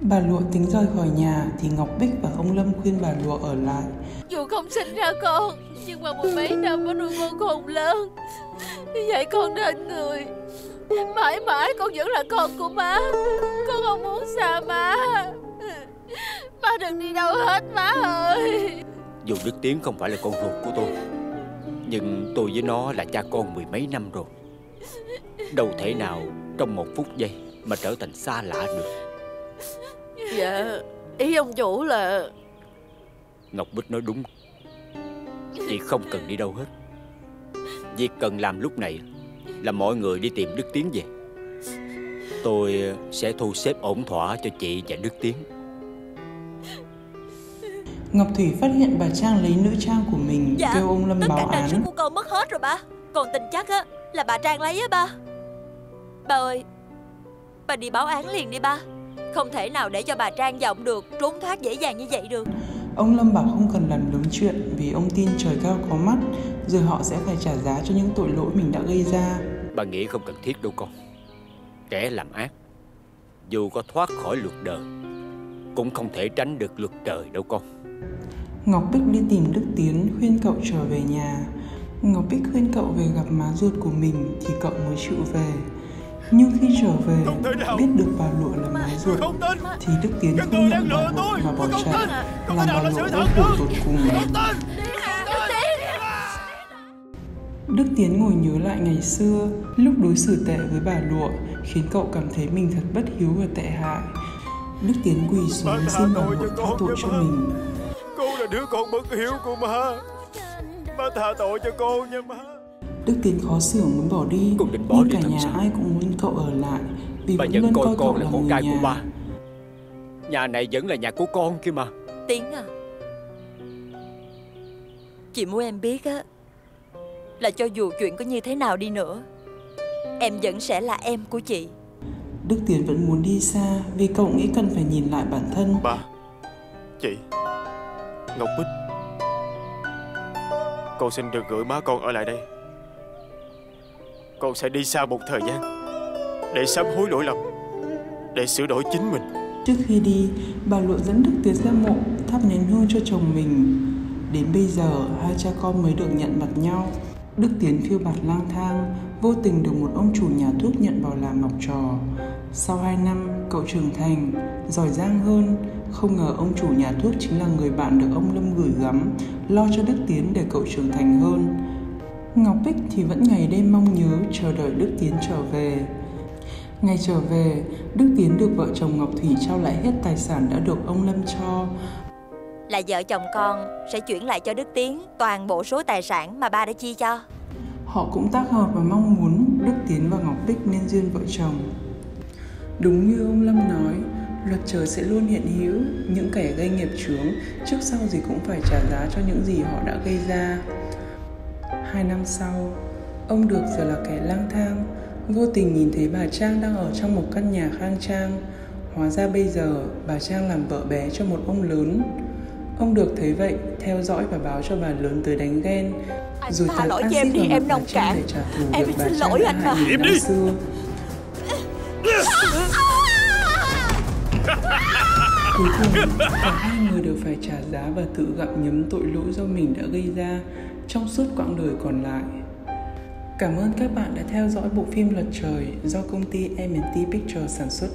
Bà Lụa tính rời khỏi nhà thì Ngọc Bích và ông Lâm khuyên bà Lụa ở lại. Dù không sinh ra con Nhưng mà mười mấy năm có nuôi con khôn lớn. Vậy con nên người. Mãi mãi con vẫn là con của má. Con không muốn xa má. Má đừng đi đâu hết má ơi. Dù Đức Tiến không phải là con ruột của tôi Nhưng tôi với nó là cha con mười mấy năm rồi. Đâu thể nào trong một phút giây Mà trở thành xa lạ được Dạ Ý ông chủ là Ngọc Bích nói đúng. Chị không cần đi đâu hết. Việc cần làm lúc này Là mọi người đi tìm Đức Tiến về. Tôi sẽ thu xếp ổn thỏa cho chị và Đức Tiến. Ngọc Thủy phát hiện bà Trang lấy nữ trang của mình Dạ kêu ông Lâm Tất báo cả trang sức án. của con mất hết rồi ba. Còn tin chắc á là bà Trang lấy á ba. Ba ơi Bà đi báo án liền đi ba Không thể nào để cho bà Trang vọng được Trốn thoát dễ dàng như vậy được Ông Lâm bảo không cần làm lớn chuyện vì ông tin trời cao có mắt, rồi họ sẽ phải trả giá cho những tội lỗi mình đã gây ra. Bà nghĩ không cần thiết đâu con Kẻ làm ác Dù có thoát khỏi luật đời Cũng không thể tránh được luật trời đâu con Ngọc Bích đi tìm Đức Tiến khuyên cậu trở về nhà. Ngọc Bích khuyên cậu về gặp má ruột của mình thì cậu mới chịu về. Nhưng khi trở về, biết được bà Lụa là má ruột, thì Đức Tiến không nhận bà Lụa mà bỏ chạy, làm bà Lụa khổ được. tột cùng. Đức Tiến ngồi nhớ lại ngày xưa, lúc đối xử tệ với bà Lụa, khiến cậu cảm thấy mình thật bất hiếu và tệ hại. Đức Tiến quỳ xuống xin bà Lụa cho tha con tội cho mình. Cô là đứa con bất hiếu của má Má tha tội cho con nha má Đức Tiến khó xử muốn bỏ đi, Con định bỏ nhưng đi cả nhà sao? ai cũng muốn cậu ở lại, vì Bà vẫn luôn coi coi cậu con là là con người trai của nhà. ba Nhà này vẫn là nhà của con kia mà Tiến à Chị muốn em biết á Là cho dù chuyện có như thế nào đi nữa Em vẫn sẽ là em của chị Đức Tiến vẫn muốn đi xa vì cậu nghĩ cần phải nhìn lại bản thân. Ba Chị Ngọc Bích Con xin được gửi má con ở lại đây con sẽ đi xa một thời gian Để sám hối lỗi lầm Để sửa đổi chính mình Trước khi đi, bà Lụa dẫn Đức Tiến ra mộ thắp nén hương cho chồng mình. Đến bây giờ, hai cha con mới được nhận mặt nhau. Đức Tiến phiêu bạt lang thang, vô tình được một ông chủ nhà thuốc nhận vào làm học trò. Sau 2 năm, cậu trưởng thành, giỏi giang hơn. Không ngờ ông chủ nhà thuốc chính là người bạn được ông Lâm gửi gắm, lo cho Đức Tiến để cậu trưởng thành hơn. Ngọc Bích thì vẫn ngày đêm mong nhớ chờ đợi Đức Tiến trở về. Ngày trở về, Đức Tiến được vợ chồng Ngọc Thủy trao lại hết tài sản đã được ông Lâm cho. Là vợ chồng con sẽ chuyển lại cho Đức Tiến Toàn bộ số tài sản mà ba đã chia cho Họ cũng tác hợp và mong muốn Đức Tiến và Ngọc Bích nên duyên vợ chồng. Đúng như ông Lâm nói, luật trời sẽ luôn hiện hữu, những kẻ gây nghiệp chướng trước sau gì cũng phải trả giá cho những gì họ đã gây ra. Hai năm sau, ông Được giờ là kẻ lang thang, vô tình nhìn thấy bà Trang đang ở trong một căn nhà khang trang. Hóa ra bây giờ bà Trang làm vợ bé cho một ông lớn. Ông Được thấy vậy, theo dõi và báo cho bà lớn tới đánh ghen. Anh Rồi tha tạt lỗi cho em đi, em trả thù Em xin lỗi anh mà. Im đi. xưa. Cuối cùng, cả hai người đều phải trả giá và tự gặm nhấm tội lỗi do mình đã gây ra trong suốt quãng đời còn lại. Cảm ơn các bạn đã theo dõi bộ phim Luật Trời do công ty M&T Pictures sản xuất.